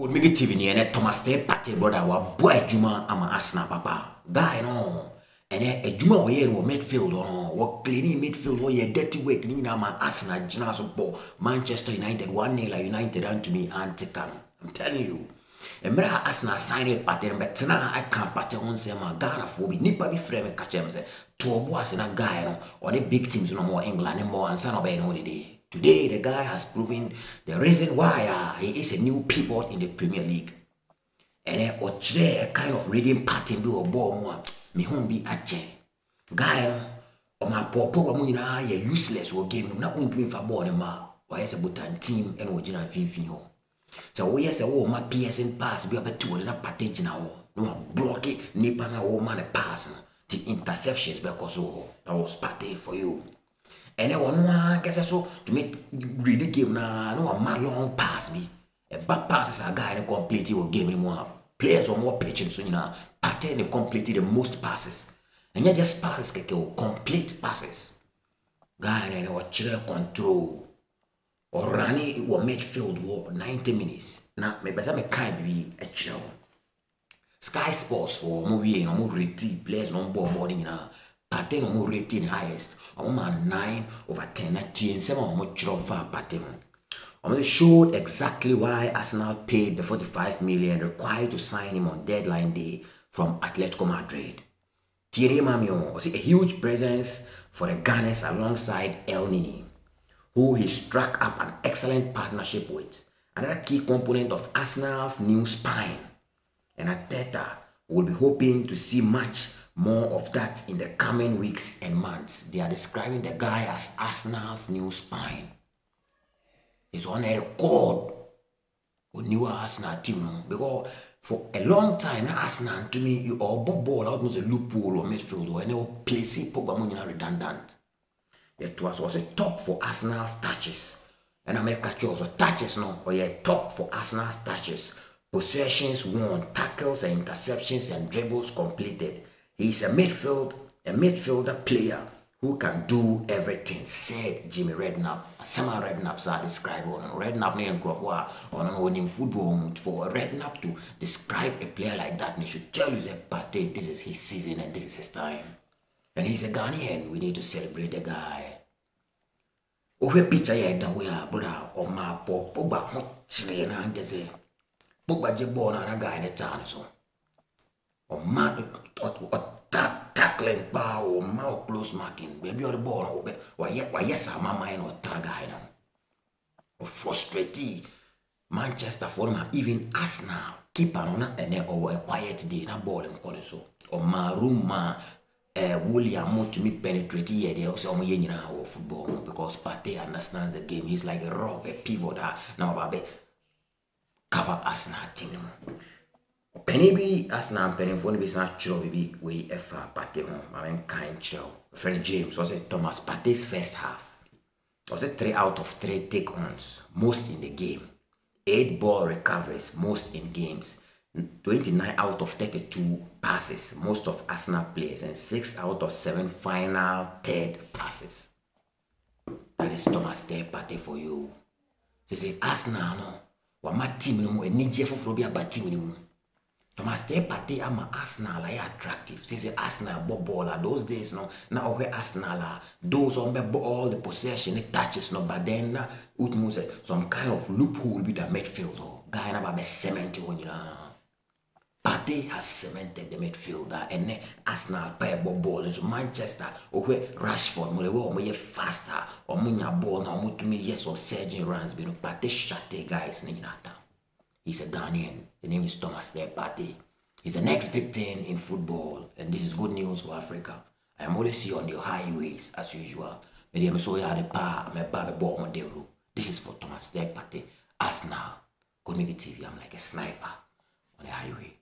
Odmigi TV ni ene Thomas Te Partey brother wa boy adwuma ama Arsenal papa. Guy no. Ene adwuma wo ye no midfield no. Wo cleaning midfield ye dirty work ni na ma Arsenal gyina so bɔ Manchester United 1-0 United Anthony Antican. I'm telling you. mmerɛ a arsenal sign pate no bɛtena a aka pate ho nsɛm a ghanafoɔ bi nnipa bi frɛ me ka kyerɛ me sɛ toɔ bo ase na guy no ɔne big teams no ma england ne mmɔ ansa na ɔbɛyɛ ne ho dede today the guy has proven the reason why uh, he is a new pivot in the premier league. Ɛnɛ ɔkyerɛ a kind of reading pattern bi wɔ bɔɔl mu a mehu bi akyɛ guy uh, no ɔma pɔɔpɔ mu nyinaa yɛ useless wɔ game. No na ɔntumi mfa bɔɔl no ma wayɛ sɛ botanteam ɛna ɔgyina mfimfini hɔ sɛ woyɛ sɛ wowɔma piercing pass bi wabɛte wɔ de na Partey gyina hɔ na wablɔke nnipa no a wɔma no pass uh, no nti interceptions bɛkɔ so wɔ hɔ that was Partey for you ɛnɛ wɔno a kɛsɛ so tumi read game naa na wama long pass bi. Ɛba pass sɛ guy no complete wɔ game no mu a players wɔn wɔ pitch no so nyinaa pate ne complete the most passes. Ɛnyɛ just passes kɛkɛ o complete passes. Guy no ɛnɛ wɔkyerɛ control. Ɔrane wɔ midfield wɔ 90 minutes. Na mepɛ sɛ mekae biribi akyerɛ wo sky sports for ɔmo wie na ɔmo reti players na ɔmo bɔɔ bɔɔ no nyinaa Partey na ɔmo reti ne highest ɔmo ma 9 over 10 na tie nsɛm a ɔmo kyerɛ fa Partey ho ɔmo showed exactly why arsenal paid the 45 million required to sign him on deadline day from atletico madrid. Tie ne ma mi o ɔsi a huge presence for the gunners alongside Elneny who he struck up an excellent partnership with, another key component of Arsenal's new spine. And Arteta will be hoping to see much more of that in the coming weeks and months. They are describing the guy as Arsenal's new spine. He's on a record with new Arsenal team because for a long time na Arsenal to me you all ball out was a loophole or midfield or any place Pogba redundant yet was was a top for Arsenal's touches. And I make catch also touches no, but yeah, top for Arsenal's touches. Possessions won, tackles and interceptions and dribbles completed. He's a midfield, a midfielder player who can do everything, said Jamie Redknapp. Some Redknaps are described on Redknapp name Crawford on in football for Redknapp to describe a player like that. And he should tell you that this is his season and this is his time. And he's a Ghanaian. We need to celebrate the guy. wohwɛ picture yɛ ɛda hɔ a brother ɔma pɔ pogba ho kyerɛ na pogba gye bɔɔl no ana guy ne taa no so ɔma ɔta tackling paa ɔma ɔ close marking baabi ɔde bɔɔl no wayɛ wayɛ saa maman no ɔta guy no ɔfrustrate manchester no ma even arsenal keeper no na ɛnɛ ɔwɔ a quiet day na bɔɔl nkɔ ne so. Ɔma room ma uh, William motumi penetrate yɛ deɛ sɛ ɔmo yɛ nyinaa wɔ football mu because Partey understands the game. He's like a rock a pivot a na ɔba bɛ cover Arsenal team no mu ɔpanin bi Arsenal mpanimfoɔ no bi san kyerɛw bibi wei ɛfa Partey ho maame nkan kyerɛw friend James was ɔsɛ Thomas Partey's first half Was ɔsɛ three out of three take ons most in the game eight ball recoveries most in games 29 out of 32 passes, most of Arsenal players, and 6 out of 7 final third passes. That is Thomas Teye Partey for you. They say Arsenal no, wa ma team no mo enije foforo bi aba team mu. Thomas party ama Arsenal like attractive. They say Arsenal ball baller those days no. Now where Arsenal are, those on the all the possession, the touches no, but then na utmu say some kind of loophole be the midfield. Oh, guy na be cement on you. Partey has cemented the midfielder and then Arsenal play ball nso Manchester ohwe Rashford mo le wo mo faster o mo nya ball na mo tumi yes of surging runs bi no Partey shut guys na nyina down he's a Ghanaian. The name is Thomas Teye he's the next big thing in football and this is good news for Africa. I am always here on your highways as usual. Dey me so ya the pa ball on the this is for Thomas Teye Partey Arsenal Community TV I'm like a sniper on the highway.